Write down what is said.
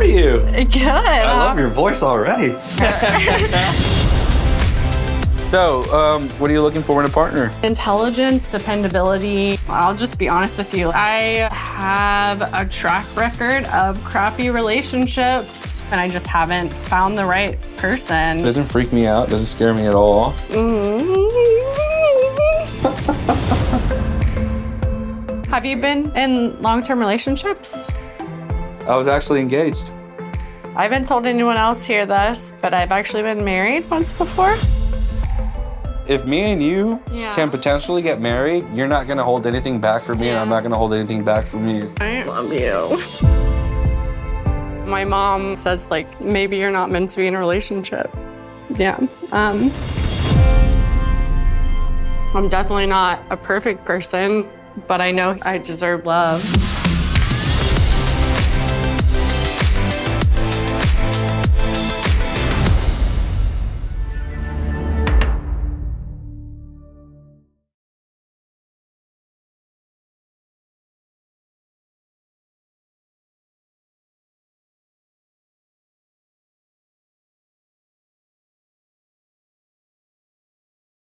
are you? Good. I love your voice already. so, um, what are you looking for in a partner? Intelligence, dependability. I'll just be honest with you. I have a track record of crappy relationships, and I just haven't found the right person. It doesn't freak me out. Doesn't scare me at all. have you been in long-term relationships? I was actually engaged. I haven't told anyone else here this, but I've actually been married once before. If me and you Yeah. can potentially get married, you're not gonna hold anything back for me, and I'm not gonna hold anything back for you. I love you. My mom says like maybe you're not meant to be in a relationship. Yeah. Um I'm definitely not a perfect person, but I know I deserve love.